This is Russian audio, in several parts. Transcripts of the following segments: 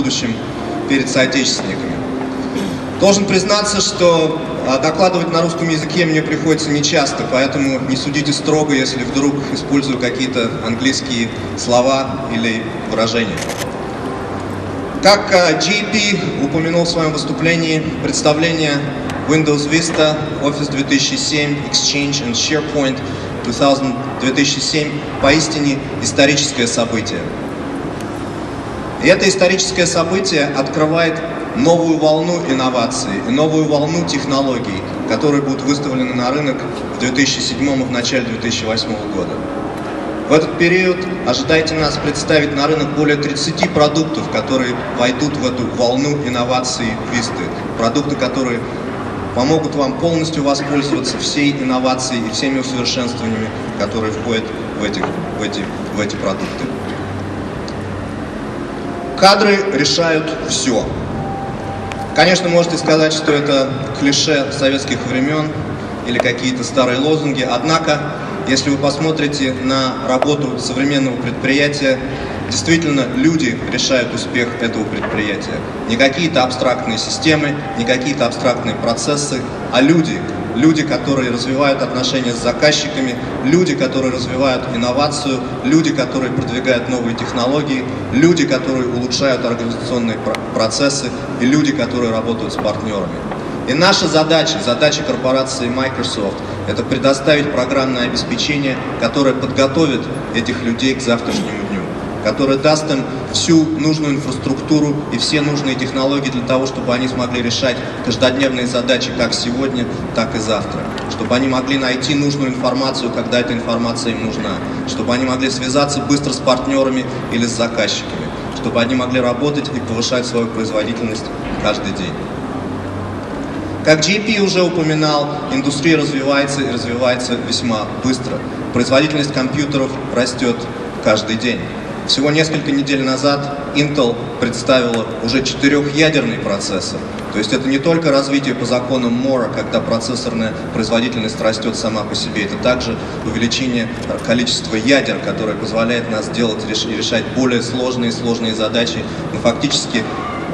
будущем перед соотечественниками. Должен признаться, что а, докладывать на русском языке мне приходится нечасто, поэтому не судите строго, если вдруг использую какие-то английские слова или выражения. Как JP упомянул в своем выступлении, представление Windows Vista, Office 2007, Exchange and SharePoint 2007 поистине историческое событие. И это историческое событие открывает новую волну инноваций и новую волну технологий, которые будут выставлены на рынок в 2007 и в начале 2008 года. В этот период ожидайте нас представить на рынок более 30 продуктов, которые войдут в эту волну инноваций Висты. Продукты, которые помогут вам полностью воспользоваться всей инновацией и всеми усовершенствованиями, которые входят в, этих, в, эти, в эти продукты. Кадры решают все. Конечно, можете сказать, что это клише советских времен или какие-то старые лозунги, однако, если вы посмотрите на работу современного предприятия, действительно люди решают успех этого предприятия. Не какие-то абстрактные системы, не какие-то абстрактные процессы, а люди, люди, которые развивают отношения с заказчиками, люди, которые развивают инновацию, люди, которые продвигают новые технологии, люди, которые улучшают организационные процессы и люди, которые работают с партнерами. И наша задача, задача корпорации Microsoft, это предоставить программное обеспечение, которое подготовит этих людей к завтрашнему который даст им всю нужную инфраструктуру и все нужные технологии для того, чтобы они смогли решать каждодневные задачи как сегодня, так и завтра. Чтобы они могли найти нужную информацию, когда эта информация им нужна. Чтобы они могли связаться быстро с партнерами или с заказчиками. Чтобы они могли работать и повышать свою производительность каждый день. Как JP уже упоминал, индустрия развивается и развивается весьма быстро. Производительность компьютеров растет каждый день. Всего несколько недель назад Intel представила уже четырехъядерный процессор. То есть это не только развитие по законам Мора, когда процессорная производительность растет сама по себе, это также увеличение количества ядер, которое позволяет нас делать и решать более сложные и сложные задачи, но фактически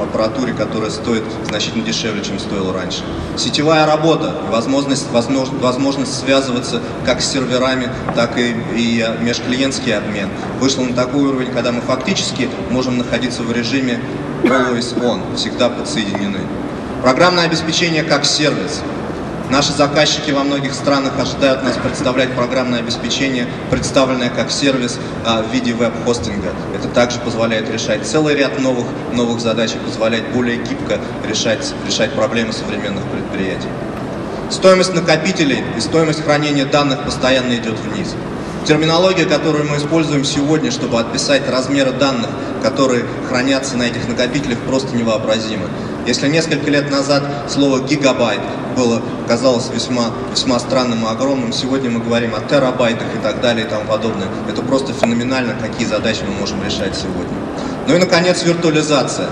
аппаратуре, которая стоит значительно дешевле, чем стоила раньше. Сетевая работа, возможность, возможность, возможность связываться как с серверами, так и, и межклиентский обмен вышла на такой уровень, когда мы фактически можем находиться в режиме always on, всегда подсоединены. Программное обеспечение как сервис – Наши заказчики во многих странах ожидают нас представлять программное обеспечение, представленное как сервис а, в виде веб-хостинга. Это также позволяет решать целый ряд новых, новых задач и позволяет более гибко решать, решать проблемы современных предприятий. Стоимость накопителей и стоимость хранения данных постоянно идет вниз. Терминология, которую мы используем сегодня, чтобы описать размеры данных, которые хранятся на этих накопителях, просто невообразима. Если несколько лет назад слово «гигабайт» было, казалось весьма, весьма странным и огромным, сегодня мы говорим о терабайтах и так далее и тому подобное. Это просто феноменально, какие задачи мы можем решать сегодня. Ну и, наконец, виртуализация.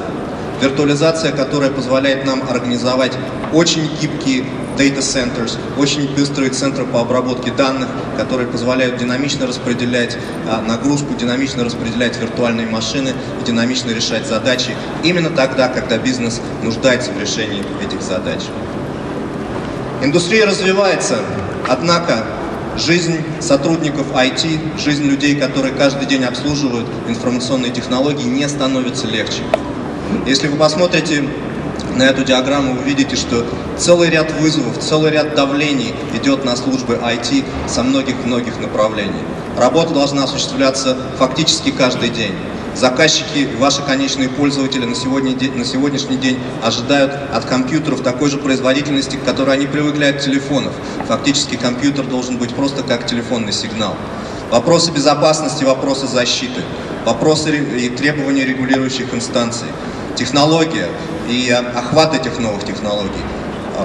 Виртуализация, которая позволяет нам организовать очень гибкие data centers, очень быстрые центры по обработке данных, которые позволяют динамично распределять а, нагрузку, динамично распределять виртуальные машины и динамично решать задачи именно тогда, когда бизнес нуждается в решении этих задач. Индустрия развивается, однако жизнь сотрудников IT, жизнь людей, которые каждый день обслуживают информационные технологии, не становится легче. Если вы посмотрите на эту диаграмму, вы видите, что целый ряд вызовов, целый ряд давлений идет на службы IT со многих-многих направлений. Работа должна осуществляться фактически каждый день. Заказчики, ваши конечные пользователи на, сегодня, на сегодняшний день ожидают от компьютеров такой же производительности, к которой они привыкли от телефонов. Фактически компьютер должен быть просто как телефонный сигнал. Вопросы безопасности, вопросы защиты, вопросы и требования регулирующих инстанций, технология и охват этих новых технологий,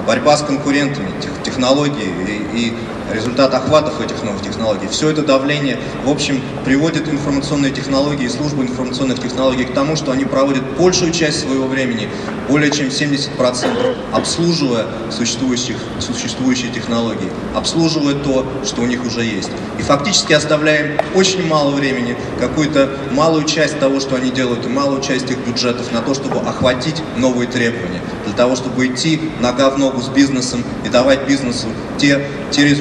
борьба с конкурентами, технологии и, и результат охватов этих новых технологий. Все это давление, в общем, приводит информационные технологии, службы информационных технологий к тому, что они проводят большую часть своего времени, более чем 70%, обслуживая существующих, существующие технологии, обслуживая то, что у них уже есть. И фактически оставляем очень мало времени, какую-то малую часть того, что они делают, и малую часть их бюджетов на то, чтобы охватить новые требования, для того, чтобы идти нога в ногу с бизнесом и давать бизнесу те, те результаты,